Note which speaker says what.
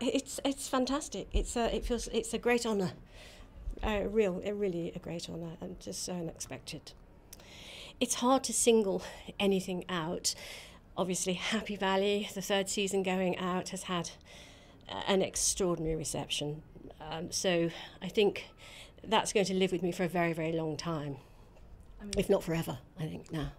Speaker 1: It's it's fantastic. It's a, it feels it's a great honour, a real, a really a great honour, and just so unexpected. It's hard to single anything out. Obviously, Happy Valley, the third season going out, has had an extraordinary reception. Um, so I think that's going to live with me for a very, very long time, if not forever. I think now.